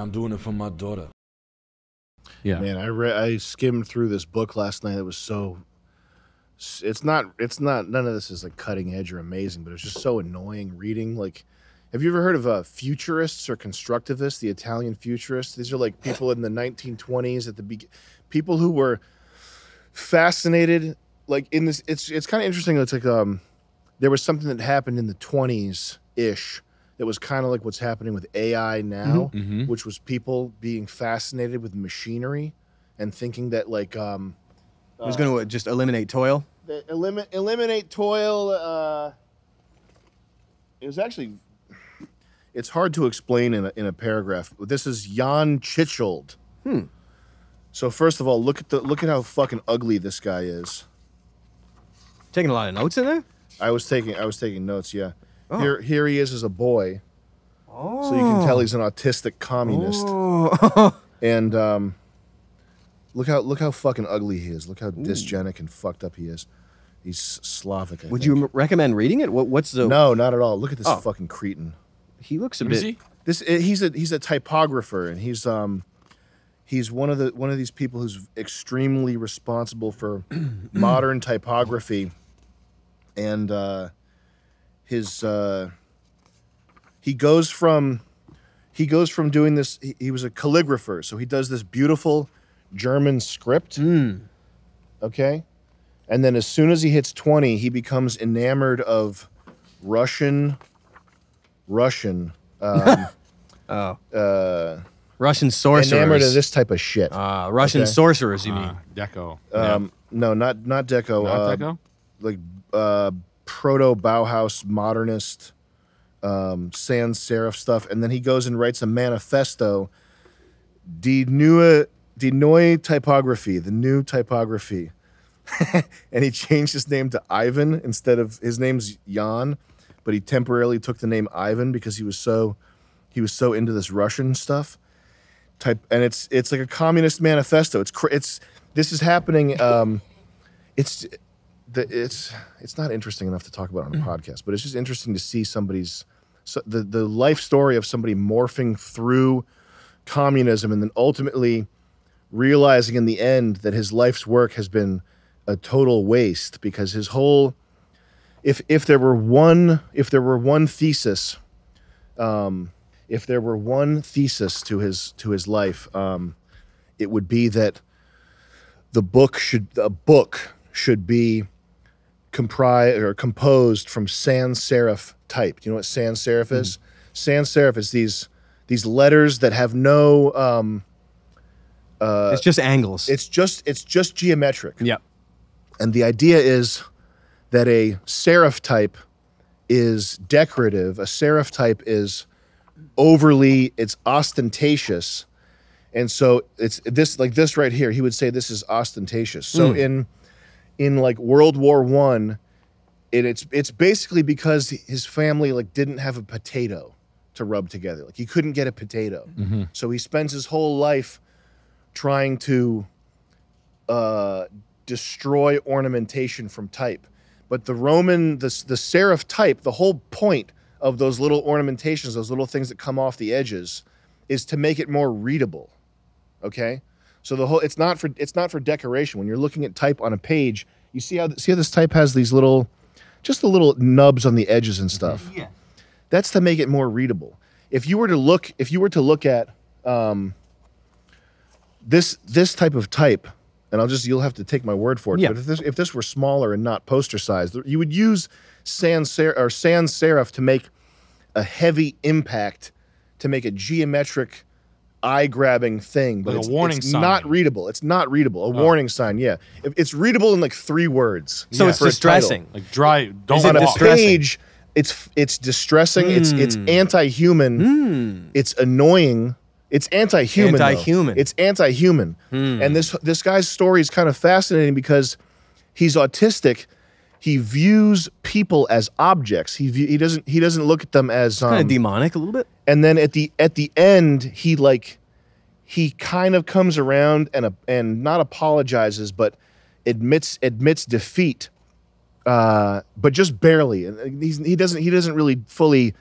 and I'm doing it for my daughter. Yeah. Man, I read I skimmed through this book last night. It was so it's not it's not none of this is like cutting edge or amazing, but it's just so annoying reading. Like have you ever heard of uh, futurists or constructivists, the Italian futurists? These are like people in the 1920s at the be- people who were fascinated like in this it's it's kind of interesting it's like um there was something that happened in the 20s ish that was kind of like what's happening with AI now, Mhm. which was people being fascinated with machinery and thinking that like um It was going to just eliminate toil. the eliminate eliminate toil uh it was actually it's hard to explain in a, in a paragraph this is jan Tschichold Hmm. so first of all look at the look at how fucking ugly this guy is Taking a lot of notes in there. i was taking i was taking notes yeah Oh. here here he is as a boy Oh. so you can tell he's an autistic communist Oh. and um look how look how fucking ugly he is look how dysgenic and fucked up he is he's slavic I Would think. you m- recommend reading it? What, what's the? no not at all look at this Oh. fucking cretin He looks a Let bit. see. this eh, he's a he's a typographer and he's um he's one of the one of these people who's extremely responsible for modern typography and uh his uh he goes from he goes from doing this he, he was a calligrapher so he does this beautiful german script Mm. okay and then as soon as he hits 20 he becomes enamored of russian russian um, Oh, uh, Russian sorcerers. enamored of this type of shit. Uh, Russian Okay. sorcerers, you mean? Uh, Deco. um, No, not not deco. yeah. Not uh, Deco. Like uh, proto Bauhaus modernist, um, sans serif stuff, and then he goes and writes a manifesto. Die neue, die neue typography, the new typography, and he changed his name to Ivan instead of his name's Jan, but he temporarily took the name Ivan because he was so he was so into this Russian stuff. Type and it's it's like a communist manifesto. It's it's this is happening. Um, it's the it's it's not interesting enough to talk about on a podcast, but it's just interesting to see somebody's so the the life story of somebody morphing through communism and then ultimately realizing in the end that his life's work has been a total waste because his whole if if there were one if there were one thesis um if there were one thesis to his to his life um it would be that the book should a book should be comprised or composed from sans serif type. Do you know what sans serif is? Sans serif is these these letters that have no um uh it's just angles. it's just it's just geometric. yep. And the idea is that a serif type is decorative. A serif type is overly, it's ostentatious. And so it's this like this right here, he would say this is ostentatious. So in in like World War One, it, it's it's basically because his family like didn't have a potato to rub together. Like he couldn't get a potato. So he spends his whole life trying to uh, destroy ornamentation from type. But the Roman, the, the serif type, the whole point of those little ornamentations, those little things that come off the edges, is to make it more readable. Okay, so the whole it's not for it's not for decoration. When you're looking at type on a page, you see how see how this type has these little, just the little nubs on the edges and stuff. Yeah. That's to make it more readable. If you were to look, if you were to look at um, this this type of type, and I'll just you'll have to take my word for it. Yeah. But if this if this were smaller and not poster sized, you would use sans serif or sans serif to make a heavy impact to make a geometric eye grabbing thing, but Like a it's, warning it's sign. not readable. It's not readable. A warning sign, yeah. It's readable in like three words. So Yeah. it's for a title. distressing. Like dry. Don't Is it On a page, it's it's distressing. It's it's Hmm. anti-human. Hmm. It's annoying. It's anti-human. Anti-human. It's anti-human. Hmm. And this this guy's story is kind of fascinating because he's autistic. He views people as objects. He view, he doesn't he doesn't look at them as um, Kind of demonic a little bit. and then at the at the end he like he kind of comes around and uh, and not apologizes but admits admits defeat uh but just barely and he's, he doesn't he doesn't really fully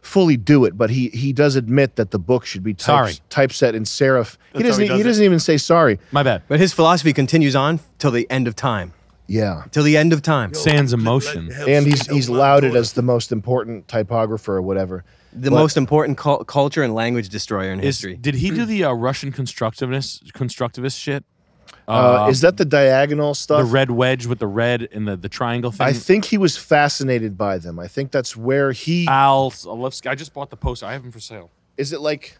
fully do it, but he he does admit that the book should be types, Sorry. typeset in serif. He doesn't. he He, does it. doesn't even say sorry. My bad. But his philosophy continues on till the end of time. Yeah, Till the end of time. Sans emotion. and he's he's lauded as the most important typographer or whatever. The But- most important cul- culture and language destroyer in Is, history. did he do the uh, Russian constructivist constructivist shit? Uh, Um, is that the diagonal stuff? the red wedge with the red and the, the triangle thing? I think he was fascinated by them. I think that's where he Al Zalewski. I just bought the poster. I have them for sale. is it like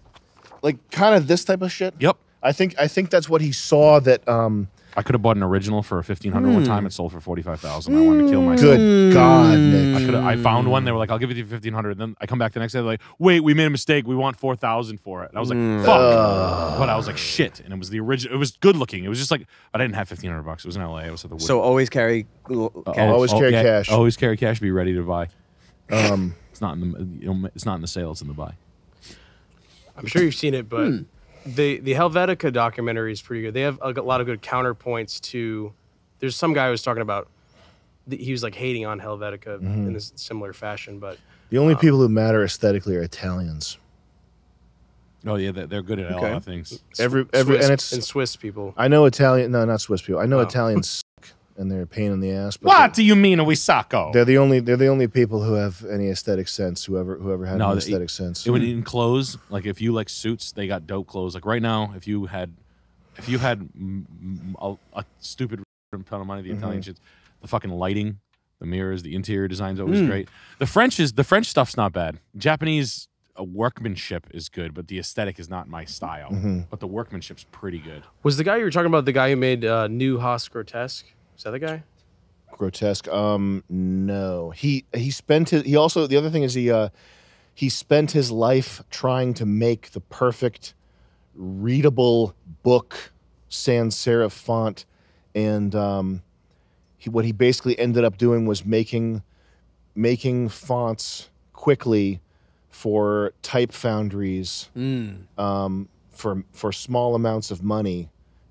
like kind of this type of shit. Yep. I think I think that's what he saw that um I could have bought an original for fifteen hundred one time. It sold for forty five thousand. I wanted to kill myself. good god I Nick. could I found one. They were like, "I'll give it you for fifteen hundred. Then I come back the next day. They're like, "Wait, we made a mistake. We want four thousand for it." And I was like, "Fuck!" but I was like, "Shit!" And it was the original. It was good looking. It was just like, but I didn't have fifteen hundred bucks. It was in L.A. I was at the Wood. so always carry l- Uh, cash. always carry cash. Always carry cash. Be ready to buy. Um It's not in the. It's not in the sale. It's in the buy. I'm sure you've seen it, but the the Helvetica documentary is pretty good. They have a lot of good counterpoints to. There's some guy who was talking about. He was like hating on Helvetica in mm-hmm. a similar fashion, but the only um, people who matter aesthetically are Italians. Oh yeah, they're, they're good at a lot of things. Every every Swiss, and it's and Swiss people. I know Italian no not Swiss people. I know Oh. Italians suck and they're a pain in the ass. But What do you mean, a Wisako? They're, they're the only they're the only people who have any aesthetic sense. Whoever whoever had No, an they- aesthetic sense. It would in clothes. Like if you like suits, they got dope clothes. Like right now, if you had, if you had mm, mm, a, a stupid ton of money, the Italian shit, the fucking lighting, the mirrors, the interior design's always great. The French is the French stuff's not bad. Japanese uh, workmanship is good, but the aesthetic is not my style. But the workmanship's pretty good. Was the guy you were talking about the guy who made uh, New Haas Grotesque? Is that the guy? grotesque. Um, no, he he spent his. He also the other thing is he uh, he spent his life trying to make the perfect readable book sans serif font, and um, he what he basically ended up doing was making making fonts quickly for type foundries um, for for small amounts of money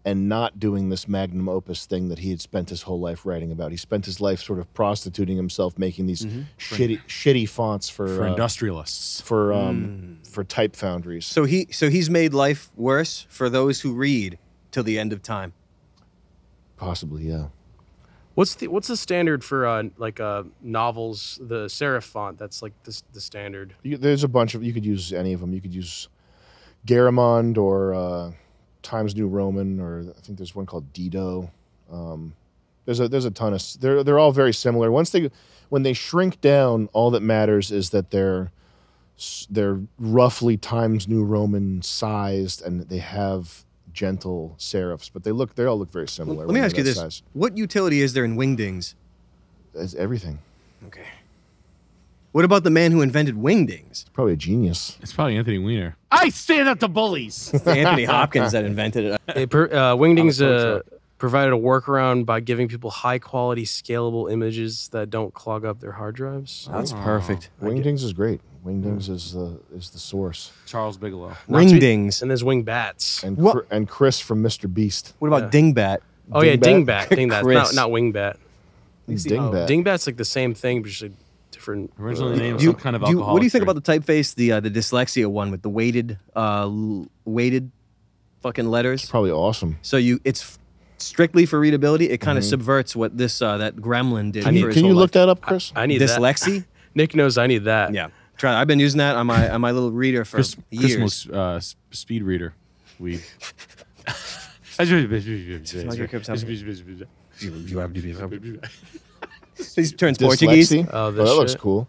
and not doing this magnum opus thing that he had spent his whole life writing about. He spent his life sort of prostituting himself, making these shitty shitty fonts for For uh, industrialists. for um, for type foundries. So he so he's made life worse for those who read till the end of time. Possibly, yeah. What's the what's the standard for uh, like uh, novels? The serif font. That's like the, the standard. You, there's a bunch of you could use any of them. You could use Garamond or uh, Times New Roman, or I think there's one called Didot. Um, there's a there's a ton of they're they're all very similar. Once they when they shrink down, all that matters is that they're they're roughly Times New Roman sized, and they have gentle serifs, but they look they all look very similar. Let me ask you this: size. What utility is there in wingdings? It's everything. Okay. What about the man who invented wingdings? Probably a genius. It's probably Anthony Weiner. I stand up to bullies. Anthony Hopkins that invented it. It per, uh, Wingdings uh, provided a workaround by giving people high quality, scalable images that don't clog up their hard drives. That's perfect. Wingdings is great. Wingdings is the is the source. Charles Bigelow. Wingdings. And there's wing bats. And What- Chr- and Chris from Mr. Beast. What about Yeah. dingbat? Oh yeah, Dingbat? dingbat. Dingbat. Chris. Not not wingbat. Dingbat. Dingbat's like the same thing, but just a different. Originally uh, named you- some kind of alcohol. what do you think about the typeface, the uh, the dyslexia one with the weighted, uh, l- weighted, fucking letters? Probably awesome. So you, it's f- strictly for readability. It kind of subverts what this uh, that gremlin did Can for you, his can you whole look life. that up, Chris? I need that. dyslexia? Nick knows I need that. yeah, try. I've been using that on my on my little reader for Chris, years. Chris uh, s- speed reader. We. He turns Portuguese. Dyslexia? Oh, Oh, this that looks cool.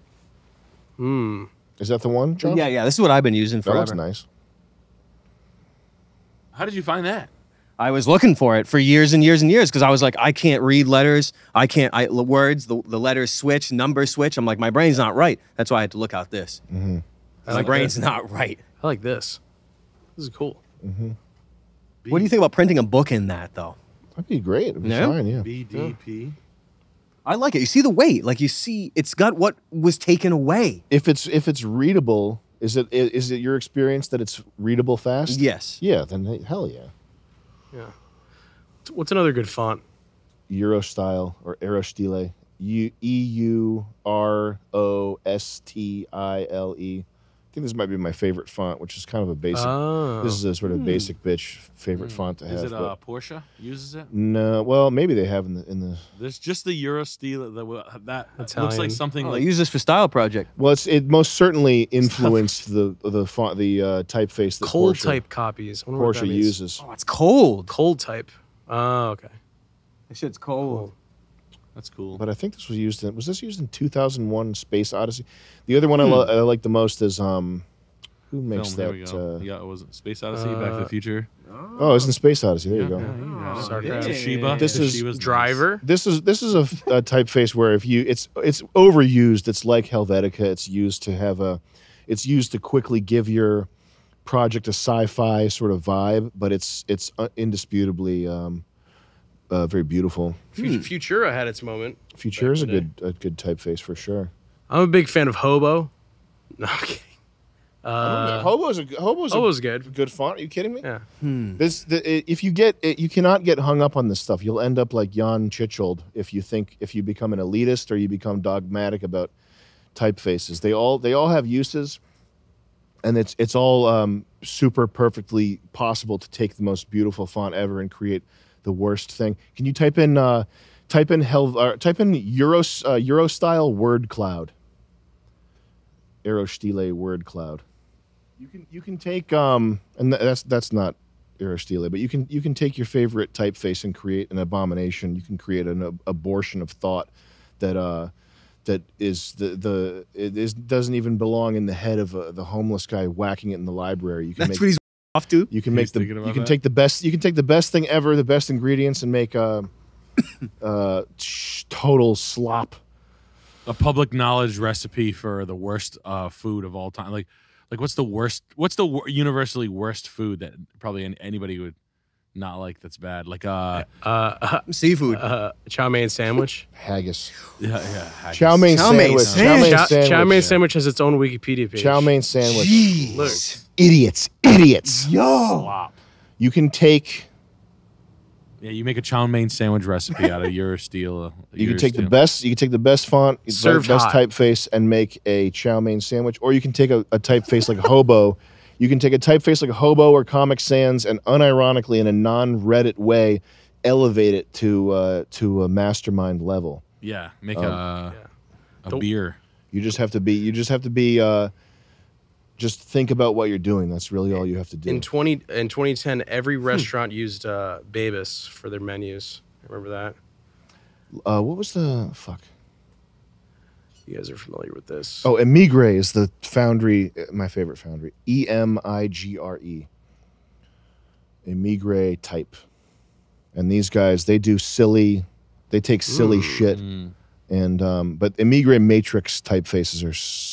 Hmm. Is that the one, John? Yeah, yeah. This is what I've been using That forever. looks nice. How did you find that? I was looking for it for years and years and years because I was like, I can't read letters. I can't I, l- words. The, the letters switch, numbers switch. I'm like, my brain's not right. That's why I had to look out this. Mm-hmm. I My like brain's this. not right. I like this. This is cool. What do you think about printing a book in that though? That'd be great. It'd be Yeah? fine, yeah. BDP. I like it. You see the weight, like you see, it's got what was taken away. If it's if it's readable, is it is it your experience that it's readable fast? Yes. Yeah, then hell yeah. Yeah. What's another good font? Eurostile or Aerostile. U E U R O S T I L E. I think this might be my favorite font, which is kind of a basic. Oh. This is a sort of basic bitch favorite font to have. Is it but- uh, Porsche uses it? no, well, maybe they have in the in the. There's just the Eurostile that will- that looks Italian. like something Oh, like use this for style project. Well, it's it most certainly influenced the the font the uh, typeface that cold Porsche, type copies. I wonder what that Porsche means. uses. Oh, it's cold. Cold type. Oh, okay. This shit's cold. That's cool. But I think this was used in was this used in 2001 Space Odyssey. The other one I, lo- I like the most is um who makes Film, that? Uh, yeah, it was it Space Odyssey, Back to Uh, the Future? Oh, it's in Space Odyssey. There you go. Yeah, Sarcasm. Toshiba. This is Toshiba's nice. Driver. This is this is a, a typeface where if you it's it's overused. It's like Helvetica. It's used to have a, it's used to quickly give your project a sci-fi sort of vibe, but it's it's uh, indisputably um, uh, very beautiful. Fut- Futura had its moment. Future is a good a good typeface for sure. I'm a big fan of Hobo. No, I'm kidding. Uh, Hobo's a Hobo's Hobo's a good. good font. Are you kidding me? Yeah. This the, if you get it, you cannot get hung up on this stuff. You'll end up like Jan Tschichold if you think if you become an elitist or you become dogmatic about typefaces. They all they all have uses, and it's it's all um, super perfectly possible to take the most beautiful font ever and create the worst thing. Can you type in uh, type in hell uh, type in Euro uh, Eurostile word cloud? Aerostile word cloud. You can you can take um and th- that's that's not Aristile, but you can you can take your favorite typeface and create an abomination. You can create an ab- abortion of thought that uh that is the the it is doesn't even belong in the head of uh, the homeless guy whacking it in the library. You can That's make what he's off to. you can He's make the you can that? take the best you can take the best thing ever, the best ingredients, and make a uh, sh- total slop. a public knowledge recipe for the worst uh, food of all time. Like, like what's the worst? What's the wor- universally worst food that probably anybody would not like? That's bad. Like, uh, Uh, Seafood. uh, chow mein sandwich. Haggis. yeah, yeah. haggis. Chow mein Chow mein sandwich. sandwich. Chow mein Chow, sandwich. chow mein sandwich has its own Wikipedia page. Chow mein sandwich. Look, Idiots. Idiots. Yo. Slop. You can take Yeah, you make a chow mein sandwich recipe out of Eurostile. uh, you can take the best you can take the best font, the best hot. typeface and make a chow mein sandwich or you can take a, a typeface like hobo. You can take a typeface like hobo or Comic Sans and unironically in a non-Reddit way elevate it to uh, to a mastermind level. Yeah, make Um, a a beer. You just have to be you just have to be uh, just think about what you're doing. That's really all you have to do. in 20 in 2010, every Hmm. restaurant used uh, Bebas for their menus. Remember that? uh, what was the fuck? You guys are familiar with this? Oh, Emigre is the foundry, uh, my favorite foundry. E M I G R E. Emigre type. And these guys, they do silly, they take silly shit. Mm. And, um, but Emigre matrix typefaces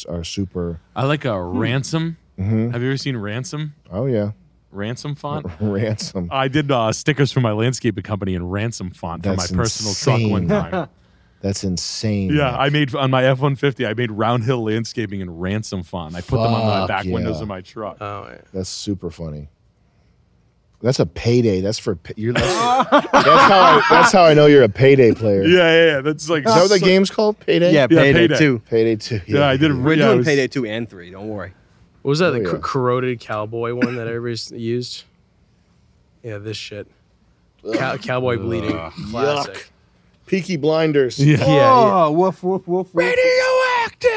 are, are super. I like a ransom. Mhm. Have you ever seen ransom? Oh, yeah. Ransom font. Ransom. I did uh, stickers for my landscaping company in ransom font for my personal truck one insane. time. That's insane. Yeah, man. I made on my F one fifty. I made round hill landscaping in ransom font. I put them on the Fuck back windows yeah. of my truck. Oh, yeah. That's super funny. That's a payday. That's for pay- you're. That's, that's how I. That's how I know you're a payday player. yeah, yeah, yeah. That's like Is that what the so- game's called? Payday. Yeah, Yeah, payday, Payday. two. Payday two. Yeah, I did. A, We're yeah, I doing was- payday two and three. Don't worry. What was that? Oh, the yeah. corroded cowboy one that everybody's used? Yeah, this shit. Cow- cowboy bleeding. Classic. Peaky Blinders. Yeah. Oh, yeah, yeah. Oh, woof, woof, woof, woof. Radioactive.